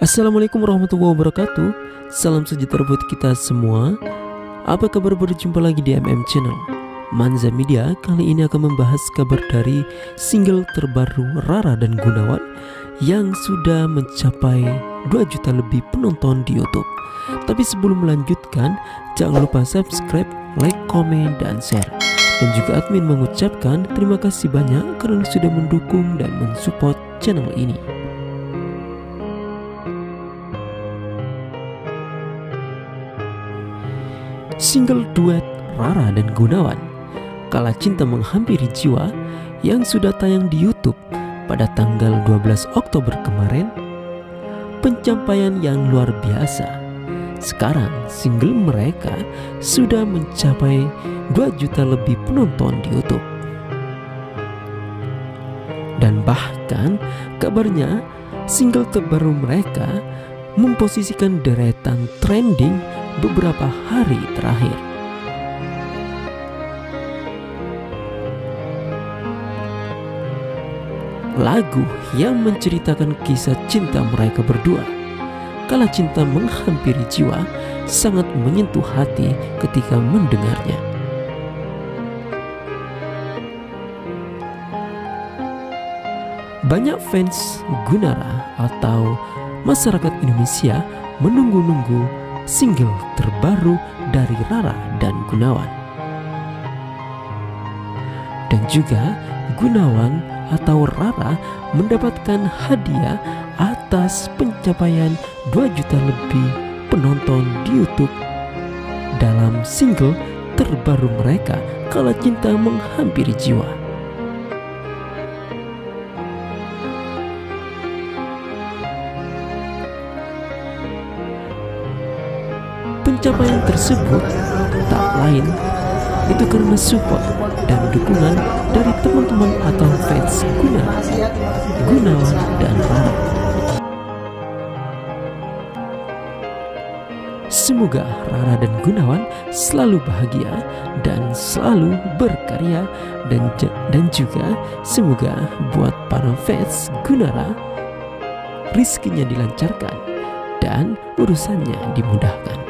Assalamualaikum warahmatullahi wabarakatuh. Salam sejahtera buat kita semua. Apa kabar? Berjumpa lagi di MM Channel. Manza Media kali ini akan membahas kabar dari single terbaru Rara dan Gunawan Yang sudah mencapai 2 juta lebih penonton di Youtube. Tapi sebelum melanjutkan Jangan lupa subscribe, like, komen, dan share. Dan juga admin mengucapkan terima kasih banyak karena sudah mendukung dan mensupport channel ini. Single duet Rara dan Gunawan Kala Cinta Menghampiri Jiwa yang sudah tayang di YouTube pada tanggal 12 Oktober kemarin pencapaian yang luar biasa. Sekarang single mereka sudah mencapai 2 juta lebih penonton di YouTube. Dan bahkan kabarnya single terbaru mereka memposisikan deretan trending beberapa hari terakhir. Lagu yang menceritakan kisah cinta mereka berdua. Kala cinta menghampiri jiwa, sangat menyentuh hati ketika mendengarnya. Banyak fans Gunara atau masyarakat Indonesia menunggu-nunggu single terbaru dari Rara dan Gunawan. Dan juga Gunawan atau Rara mendapatkan hadiah atas pencapaian 2 juta lebih penonton di YouTube dalam single terbaru mereka Kala Cinta Menghampiri Jiwa. Pencapaian tersebut tak lain itu karena support dan dukungan dari teman-teman atau fans Guna, Gunawan dan Rara. Semoga Rara dan Gunawan selalu bahagia dan selalu berkarya dan dan juga semoga buat para fans Gunara rizkinya dilancarkan dan urusannya dimudahkan.